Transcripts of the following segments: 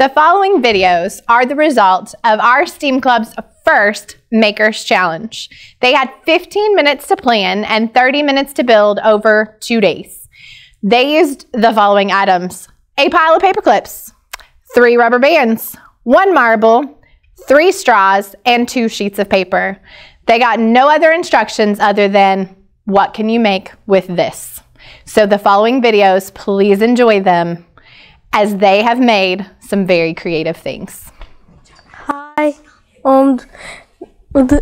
The following videos are the result of our STEAM Club's first Makers Challenge. They had 15 minutes to plan and 30 minutes to build over two days. They used the following items. A pile of paper clips, three rubber bands, one marble, three straws, and two sheets of paper. They got no other instructions other than what can you make with this? So the following videos, please enjoy them as they have made some very creative things. Hi, um, the,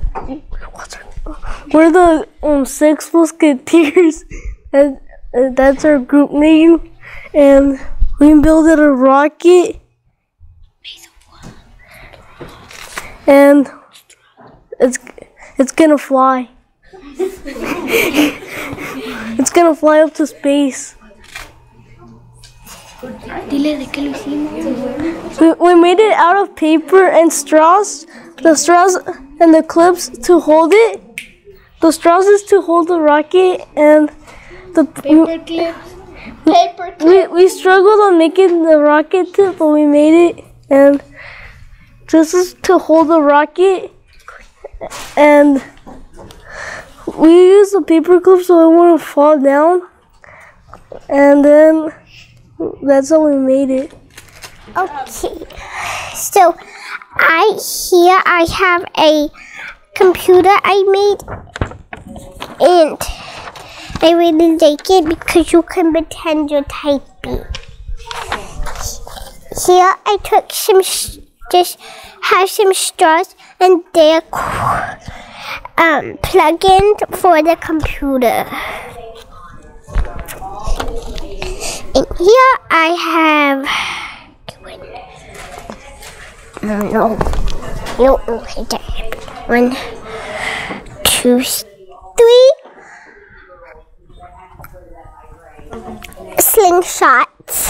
we're the um Six Musketeers, and uh, that's our group name, and we built a rocket, and it's it's gonna fly. it's gonna fly up to space. Dile de qué lo hicimos. We, we made it out of paper and straws. The straws and the clips to hold it. The straws is to hold the rocket, and the Paper clips. Paper clips. we, we struggled on making the rocket tip, but we made it. And this is to hold the rocket, and we use the paper clip so it wouldn't fall down. And then that's how we made it. Okay. So, I here I have a computer I made, and I really like it because you can pretend you're typing. Here I took some, just have some straws and they're um, plug-in for the computer. And here I have no, no, okay. One, two, three. Slingshots.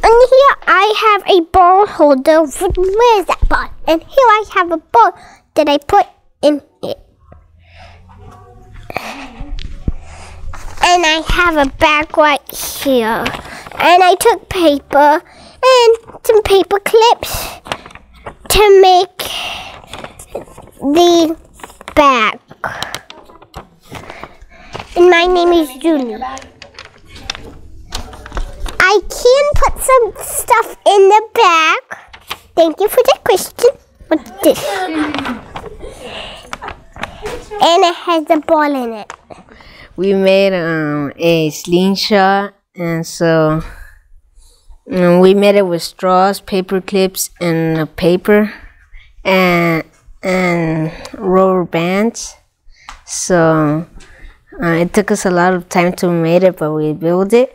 And here I have a ball holder. Where is that ball? And here I have a ball that I put in it. And I have a bag right here. And I took paper and some paper clips to make the bag. And my name is Julie. I can put some stuff in the bag. Thank you for the question. What's this? And it has a ball in it. We made um, a slingshot and so um, we made it with straws paper clips and paper and and rubber bands so uh, it took us a lot of time to make it but we built it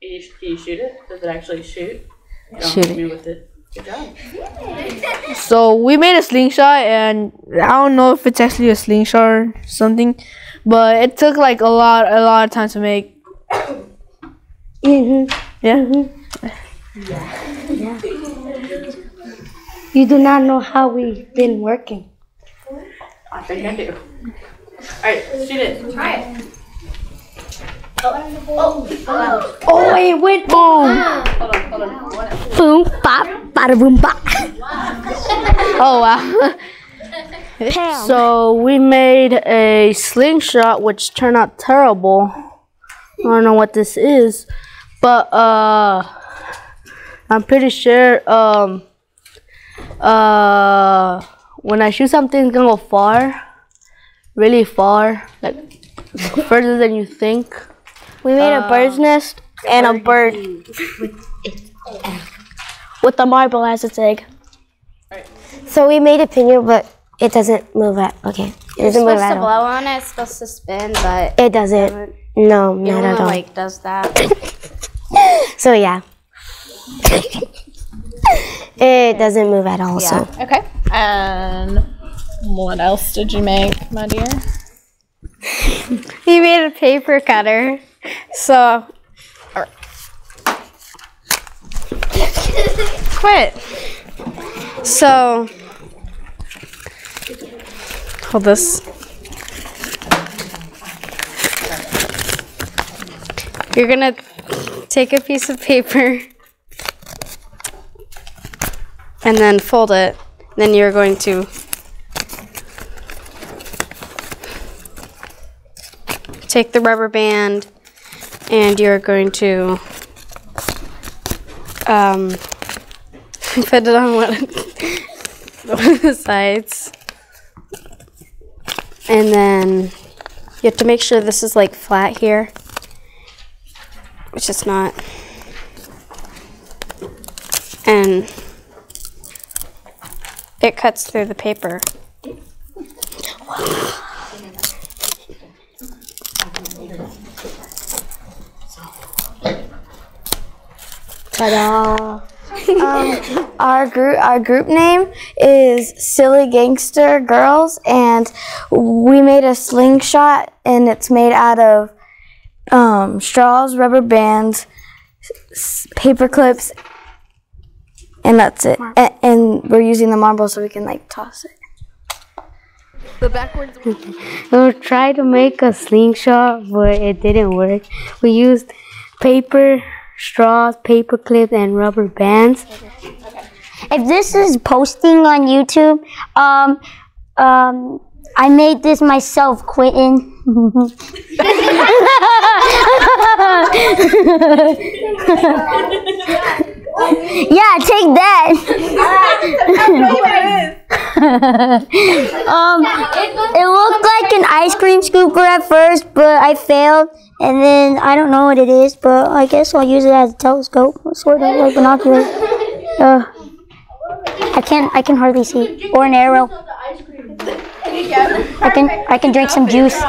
Can you, can you shoot it? Does it actually shoot? You Shoot it. Me with it. Good job. So we made a slingshot, and I don't know if it's actually a slingshot or something, but it took like a lot, a lot of time to make. Mm-hmm. Yeah. You do not know how we've been working. I think I do. Alright, shoot it. Try it. Oh, Oh! it went boom. Hold on, hold on. One, Boom, bop, bada boom, bop. Oh wow. so we made a slingshot, which turned out terrible. I don't know what this is, but uh, I'm pretty sure um, uh, when I shoot something, it's gonna go far, really far, like further than you think. We made a bird's nest and a bird with the marble as its egg. So we made a pinion, but it doesn't move at. Okay, it doesn't move supposed at to all. blow on it, it's supposed to spin, but It doesn't. No, it not only at all. like does that. So yeah, it doesn't move at all. So Okay. And what else did you make, my dear? he made a paper cutter. So quit. So hold this. You're gonna take a piece of paper and then fold it. Then you're going to take the rubber band and you're going to um, put it on one of the sides. And then you have to make sure this is like flat here, which it's not. And it cuts through the paper. Ta-da! um, our group, our group name is Silly Gangster Girls, and we made a slingshot, and it's made out of um, straws, rubber bands, s- paper clips, and that's it. A- and we're using the marble so we can like toss it. The backwards. We tried to make a slingshot, but it didn't work. We used paper, straws, paper clips, and rubber bands. If this is posting on YouTube, um, um, I made this myself, Quentin. yeah, take that. um, it looked like an ice cream scooper at first, but I failed, and then I don't know what it is, but I guess I'll use it as a telescope, sort of like binocular. Uh, I can't. I can hardly see. Or an arrow. I can. I can drink some juice.